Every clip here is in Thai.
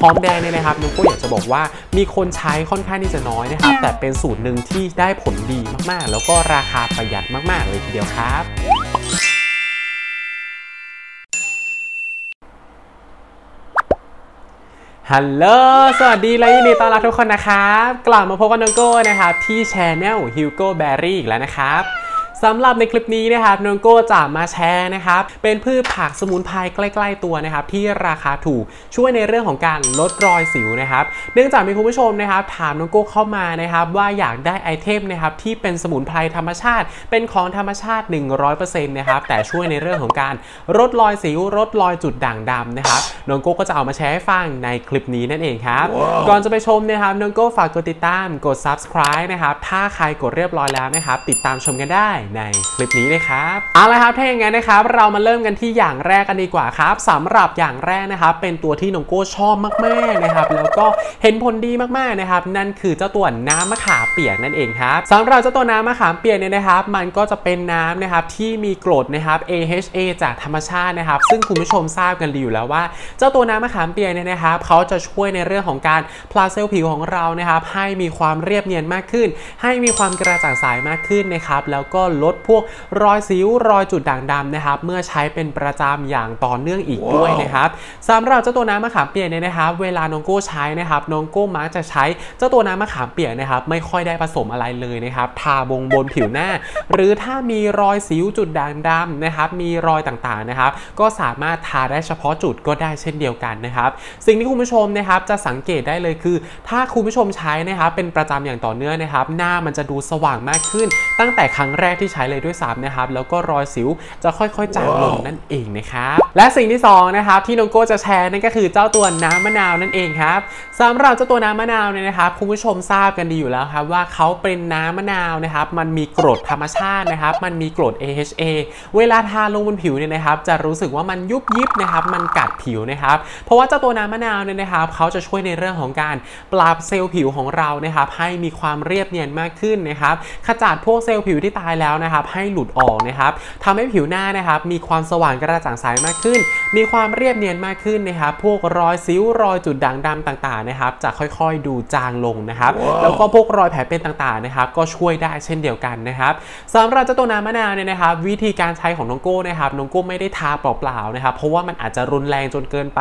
หอมแดงเนี่ยนะครับนุ้งก็อยากจะบอกว่ามีคนใช้ค่อนข้างที่จะน้อยนะครับ แต่เป็นสูตรหนึ่งที่ได้ผลดีมากๆ แล้วก็ราคาประหยัดมากๆ เลยทีเดียวครับฮัลโหล สวัสดีและยินดีต้อนรับทุกคนนะครับ กลับมาพบกับน้องโก้นะครับ ที่ช anel Hugo Berry อีกแล้วนะครับ สำหรับในคลิปนี้นะครับน้องโก้จะมาแชร์นะครับ เป็นพืชผักสมุนไพรใกล้ ๆ ตัวนะครับ ที่ราคาถูกช่วยในเรื่องของการลดรอยสิวนะครับ เนื่องจากมีคุณผู้ชมนะครับ ถามน้องโก้เข้ามานะครับ ว่าอยากได้ไอเทมนะครับที่เป็นสมุนไพรธรรมชาติ เป็นของธรรมชาติ 100%นะครับแต่ช่วยในเรื่องของการลดรอยสิวลดรอยจุดด่างดำนะครับน้องโก้ก็จะเอามาแชร์ให้ฟังในคลิปนี้นั่นเองครับก่อนจะไปชมนะครับน้องโก้ฝากกดติดตามกด subscribe นะครับถ้าใครกดเรียบร้อยแล้วนะครับติดตามชมกันได้ในคลิปนี้เลยครับเอาละครับถ้าอย่างนั้นนะครับ เรามาเริ่มกันที่อย่างแรกกันดีกว่าครับสำหรับอย่างแรกนะครับ เป็นตัวที่น้องโก้ชอบมากๆนะครับ แล้วก็เห็นผลดีมากๆนะครับ นั่นคือเจ้าตัวน้ำมะขามเปียกนั่นเองครับสำหรับเจ้าตัวน้ำมะขามเปียกเนี่ยนะครับ มันก็จะเป็นน้ำนะครับที่มีกรดนะครับ AHA จากธรรมชาตินะครับ ซึ่งคุณผู้ชมทราบกันดีอยู่แล้วว่า เจ้าตัวน้ำมะขามเปียกเนี่ยนะครับเขาจะช่วยในเรื่องของการพลาเซลผิวของเรานะครับ ให้มีความเรียบเนียนมากขึ้น ให้มีความกระจ่างใสมากขึ้นนะครับ แล้วก็ลลดพวกรอยสิวรอยจุดด่างดำนะครับ เมื่อใช้เป็นประจำอย่างต่อเนื่องอีกด้วยนะครับสำหรับเจ้าตัวน้ำมะขามเปียกเนี่ยนะครับ เวลาน้องโก้ใช้นะครับน้องโก้มักจะใช้เจ้าตัวน้ำมะขามเปียกนะครับ ไม่ค่อยได้ผสมอะไรเลยนะครับทาบงบนผิวหน้า หรือถ้ามีรอยสิวจุดด่างดำนะครับมีรอยต่างๆนะครับ ก็สามารถทาได้เฉพาะจุดก็ได้เช่นเดียวกันนะครับสิ่งที่คุณผู้ชมนะครับจะสังเกตได้เลยคือ ถ้าคุณผู้ชมใช้นะครับเป็นประจำอย่างต่อเนื่องนะครับ หน้ามันจะดูสว่างมากขึ้น ตั้งแต่ครั้งแรกที่ใช้เลยด้วยซ้ำนะครับ แล้วก็รอยสิวจะค่อยๆจางลงนั่นเองนะครับ และสิ่งที่2นะครับที่น้องโก้จะแชร์นั่นก็คือเจ้าตัวน้ำมะนาวนั่นเองครับสำหรับเจ้าตัวน้ำมะนาวเนี่ยนะครับคุณผู้ชมทราบกันดีอยู่แล้วครับว่าเขาเป็นน้ำมะนาวนะครับ มันมีกรดธรรมชาตินะครับ มันมีกรด AHA เวลาทาลงบนผิวเนี่ยนะครับ จะรู้สึกว่ามันยุบยิบนะครับ มันกัดผิวนะครับ เพราะว่าเจ้าตัวน้ำมะนาวเนี่ยนะครับเขาจะช่วยในเรื่องของการปราบเซลล์ผิวของเรานะครับ ให้มีความเรียบเนียนมากขึ้นนะครับ ขจัดพวกเซลล์ผิวที่ตายแล้วนะครับให้หลุดออกนะครับทำให้ผิวหน้านะครับมีความสว่างกระจ่างใสมากขึ้นมีความเรียบเนียนมากขึ้นนะครับ พวกรอยซิ้วรอยจุดด่างดำต่างๆนะครับ จะค่อยๆดูจางลงนะครับแล้วก็พวกรอยแผลเป็นต่างๆนะครับ ก็ช่วยได้เช่นเดียวกันนะครับสำหรับเจ้าตัวน้ำมะนาวเนี่ยนะครับ วิธีการใช้ของน้องโก้นะครับน้องโก้ไม่ได้ทาเปล่าๆนะครับ เพราะว่ามันอาจจะรุนแรงจนเกินไป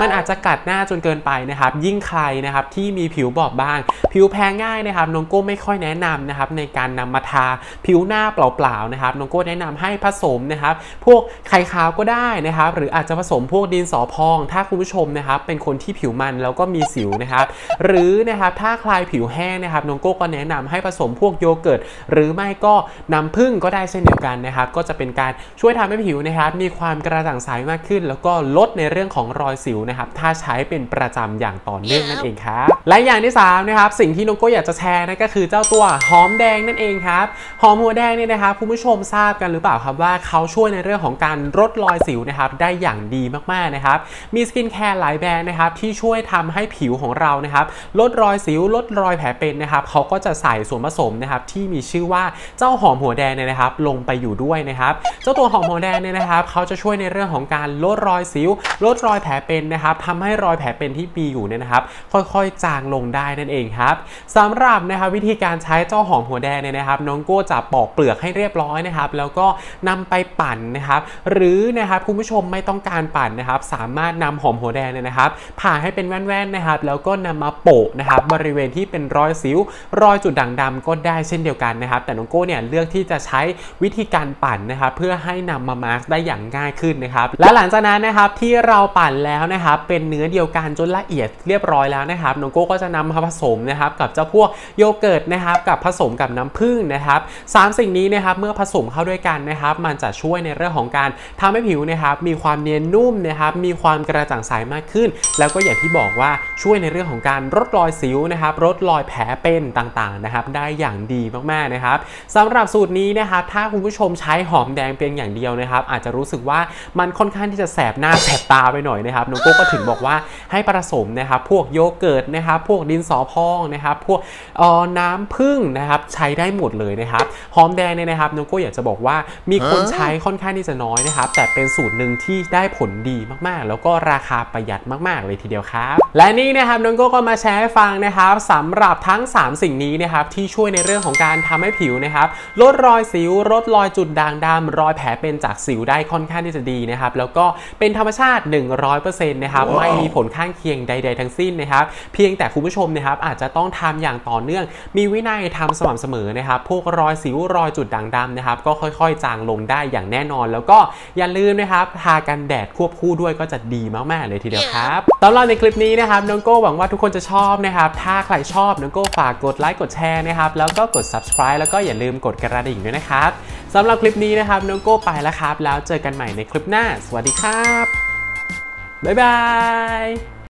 มันอาจจะกัดหน้าจนเกินไปนะครับ ยิ่งใครนะครับที่มีผิวบอบบาง ผิวแพ้ง่ายนะครับน้องโก้ไม่ค่อยแนะนำนะครับในการนำมาทาผิวหน้าเปล่าๆนะครับน้องโก้แนะนำให้ผสมนะครับ พวกไข่ขาวก็ได้นะครับ หรืออาจจะผสมพวกดินสอพอง ถ้าคุณผู้ชมนะครับเป็นคนที่ผิวมันแล้วก็มีสิวนะครับ หรือนะครับถ้าใครผิวแห้งนะครับน้องโก้ก็แนะนำให้ผสมพวกโยเกิร์ตหรือไม่ก็น้ำผึ้งก็ได้เช่นเดียวกันนะครับ ก็จะเป็นการช่วยทำให้ผิวนะครับมีความกระจ่างใสมากขึ้น แล้วก็ลดในเรื่องของรอยสิวนะครับถ้าใช้เป็นประจำอย่างต่อเนื่องนั่นเองครับและอย่างที่3นะครับสิ่งที่น้องโก้อยากจะแชร์นั่นก็คือเจ้าตัวหอมแดงนั่นเองครับหอมหัวแดงเนี่ยนะครับคุณผู้ชมทราบกันหรือเปล่าครับว่าเขาช่วยในเรื่องของการลดรอยสิวนะครับได้อย่างดีมากๆนะครับมี skincare หลายแบรนด์นะครับที่ช่วยทำให้ผิวของเรานะครับลดรอยสิวลดรอยแผลเป็นนะครับเขาก็จะใส่ส่วนผสมนะครับที่มีชื่อว่าเจ้าหอมหัวแดงเนี่ยนะครับลงไปอยู่ด้วยนะครับเจ้าตัวหอมหัวแดงเนี่ยนะครับเขาจะช่วยในเรื่องของการลดรอยสิว ลดรอยแผลเป็นนะครับทำให้รอยแผลเป็นที่มีอยู่เนี่ยนะครับ ค่อยๆจางลงได้นั่นเองครับสำหรับนะครับวิธีการใช้เจ้าหอมหัวแดงเนี่ยนะครับน้องโก้จะปอกเปลือกให้เรียบร้อยนะครับแล้วก็นำไปปั่นนะครับหรือนะครับคุณผู้ชมไม่ต้องการปั่นนะครับสามารถนำหอมหัวแดงเนี่ยนะครับผ่าให้เป็นแว่นๆนะครับแล้วก็นำมาโปะนะครับบริเวณที่เป็นรอยสิว รอยจุดด่างดำก็ได้เช่นเดียวกันนะครับแต่น้องโก้เนี่ยเลือกที่จะใช้วิธีการปั่นนะครับเพื่อให้นำมามาร์กได้อย่างง่ายขึ้นนะครับและหลังจากนั้นนะครับที่เราปั่นแล้วนะครับเป็นเนื้อเดียวกันจนละเอียดเรียบร้อยแล้วนะครับน้องโกก็จะนำมาผสมนะครับกับเจ้าพวกโยเกิร์ตนะครับกับผสมกับน้ำผึ้งนะครับสามสิ่งนี้นะครับเมื่อผสมเข้าด้วยกันนะครับ มันจะช่วยในเรื่องของการทำให้ผิวนะครับมีความเนียนนุ่มนะครับมีความกระจ่างใสมากขึ้น แล้วก็อย่างที่บอกว่าช่วยในเรื่องของการลดรอยสิวนะครับลดรอยแผลเป็นต่างๆนะครับได้อย่างดีมากๆนะครับสำหรับสูตรนี้นะครับถ้าคุณผู้ชมใช้หอมแดงเพียงอย่างเดียวนะครับ อาจจะรู้สึกว่ามันค่อนข้างที่จะแสบหน้าแสบตาไปหน่อยนะครับน้องโก้ก็ถึงบอกว่าให้ผสมนะครับพวกโยเกิร์ตนะครับพวกดินสอพองนะครับพวกน้ำผึ้งนะครับใช้ได้หมดเลยนะครับหอมแดงเนี่ยนะครับน้องโก้อยากจะบอกว่ามีคนใช้ค่อนข้างที่จะน้อยนะครับแต่เป็นสูตรหนึ่งที่ได้ผลดีมากๆ แล้วก็ราคาประหยัดมาก ๆ เลยทีเดียวครับและนี่นะครับน้องโก้ก็มาแชร์ให้ฟังนะครับสำหรับทั้ง 3 สิ่งนี้นะครับที่ช่วยในเรื่องของการทำให้ผิวนะครับลดรอยสิวลดรอยจุดด่างดำรอยแผลเป็นจากสิวได้ค่อนข้างที่จะดีนะครับแล้วก็เป็นธรรมชาติ 100%นะครับ wow. ไม่มีผลข้างเคียงใด ๆ ทั้งสิ้นนะครับ เพียงแต่คุณผู้ชมนะครับอาจจะต้องทำอย่างต่อเนื่อง มีวินัยทำสม่ำเสมอนะครับ พวกรอยสิวรอยจุดด่างดำนะครับ ก็ค่อยๆ จางลงได้อย่างแน่นอน แล้วก็อย่าลืมนะครับทากันแดดควบคู่ด้วยก็จะดีมากๆเลยทีเดียวครับสำหรับในคลิปนี้นะครับน้องโก้หวังว่าทุกคนจะชอบนะครับ ถ้าใครชอบน้องโก้ฝากกดไลค์กดแชร์นะครับ แล้วก็กด subscribe แล้วก็อย่าลืมกดกระดิ่งด้วยนะครับสำหรับคลิปนี้นะครับน้องโก้ไปแล้วครับ แล้วเจอกันใหม่ในคลิปหน้า สวัสดีครับ บ๊ายบาย